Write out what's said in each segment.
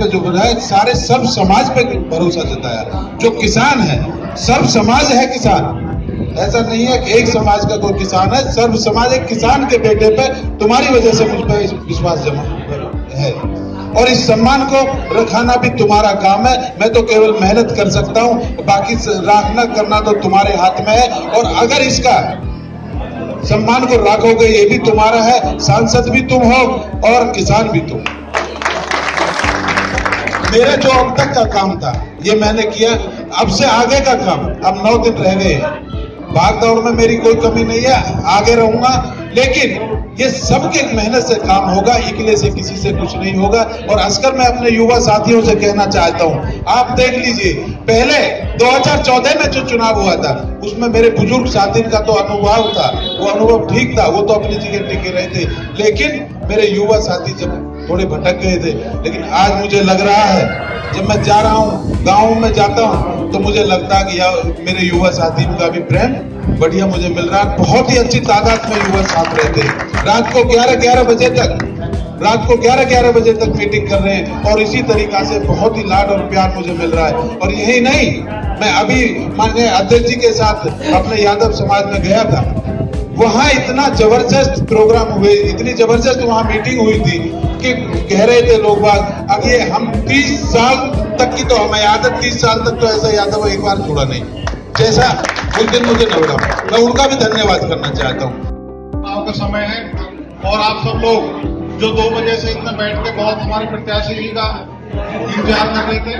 पे जो विधायक सारे सब समाज पे भरोसा जताया जो किसान है सब समाज है किसान। ऐसा नहीं है कि एक समाज का कोई किसान है, सर्व समाज एक किसान के बेटे पे तुम्हारी वजह से मुझ पर विश्वास जमा है। और इस सम्मान को रखाना भी तुम्हारा काम है। मैं तो केवल मेहनत कर सकता हूँ, बाकी राखना करना तो तुम्हारे हाथ में है। और अगर इसका सम्मान को राखोगे, ये भी तुम्हारा है, सांसद भी तुम हो और किसान भी तुम मेरा जो अब तक का काम था, ये मैंने किया, अब से आगे का काम, अब नौ दिन रह गए भाग दौड़ में मेरी कोई कमी नहीं है, आगे रहूँगा, लेकिन ये सबके मेहनत से काम होगा, इकले से किसी से कुछ नहीं होगा, और असकर मैं अपने युवा साथियों से कहना चाहता हूँ, आप देख लीजिए, पहले 2014 में जो चुनाव हुआ था, उसमें मेरे बुज़ुर्ग साथी का तो अनुभव था, वो अनुभव ठीक था, वो तो अपनी जगह टिके रहे थे लेकिन मेरे युवा साथी जब थोड़े भटक गए थे। लेकिन आज मुझे लग रहा है, जब मैं जा रहा हूँ, गाँव में जाता हूँ तो मुझे लगता है कि मेरे युवा साथी का भी प्रेम बढ़िया मुझे मिल रहा है। बहुत ही अच्छी तादाद में युवा साथ रहते हैं। रात को 11-11 बजे तक, रात को 11-11 बजे तक मीटिंग कर रहे हैं और इसी तरीका से बहुत ही लाड और प्यार मुझे मिल रहा है। और यही नहीं, मैं अभी माननीय अध्यक्ष जी के साथ अपने यादव समाज में गया था। वहाँ इतना ज़बरदस्त प्रोग्राम हुए, इतनी ज़बरदस्त वहाँ मीटिंग हुई थी। कि कह रहे थे लोग बात अब ये हम 30 साल तक की तो हमें याद है 30 साल तक तो ऐसा याद यादव एक बार छोड़ा नहीं। जैसा उस दिन मुझे लगा मैं उनका भी धन्यवाद करना चाहता हूँ। का समय है। और आप सब लोग, जो दो बजे से इतना बैठ के बहुत हमारे प्रत्याशी जी का इंतज़ार कर रहे थे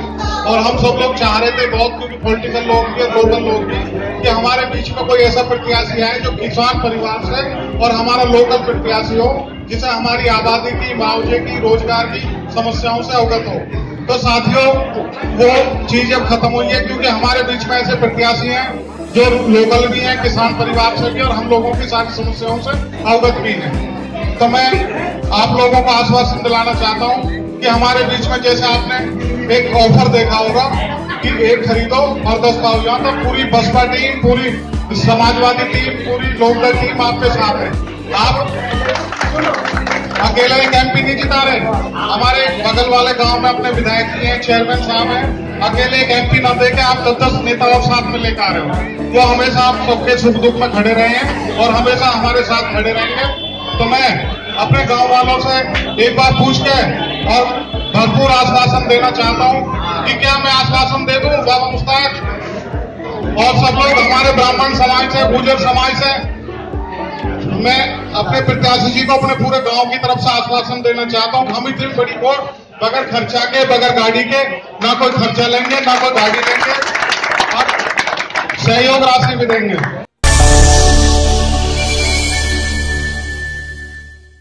और हम सब लोग चाह रहे थे बहुत क्योंकि पॉलिटिकल लोग भी और लोकल लोग भी कि हमारे बीच में कोई ऐसा प्रत्याशी आए जो किसान परिवार से और हमारा लोकल प्रत्याशी हो, जिसे हमारी आबादी की, मुआवजे की, रोज़गार की समस्याओं से अवगत हो। तो साथियों, वो चीज़ अब खत्म हुई है क्योंकि हमारे बीच में ऐसे प्रत्याशी हैं जो लोकल भी हैं, किसान परिवार से भी और हम लोगों की सारी समस्याओं से अवगत भी हैं। तो मैं आप लोगों को आश्वासन दिलाना चाहता हूँ कि हमारे बीच में जैसे आपने एक ऑफ़र देखा होगा कि एक खरीदो और दस पाओ जाओ तो पूरी बसपा टीम, पूरी समाजवादी टीम, पूरी लोकदल टीम आपके साथ है। आप अकेले एक एमपी नहीं जिता रहे। हमारे बगल वाले गाँव में अपने विधायक जी हैं चेयरमैन साहब हैं। अकेले एक एमपी न दे के आप दस दस नेता और साथ में लेकर आ रहे हो। वो हमेशा आप सबके सुख दुख में खड़े रहे हैं और हमेशा हमारे साथ खड़े रहेंगे। तो मैं अपने गाँव वालों से एक बार पूछ के और भरपूर आश्वासन देना चाहता हूँ कि क्या मैं आश्वासन दे दूँ? बाबा मुस्ताक और सब लोग हमारे ब्राह्मण समाज से, गुजर समाज से, मैं अपने प्रत्याशी जी को अपने पूरे गाँव की तरफ़ से आश्वासन देना चाहता हूँ। हम इतनी बड़ी वोट बगैर खर्चा के, बगैर गाड़ी के, ना कोई खर्चा लेंगे, ना कोई गाड़ी लेंगे और सहयोग राशि भी देंगे।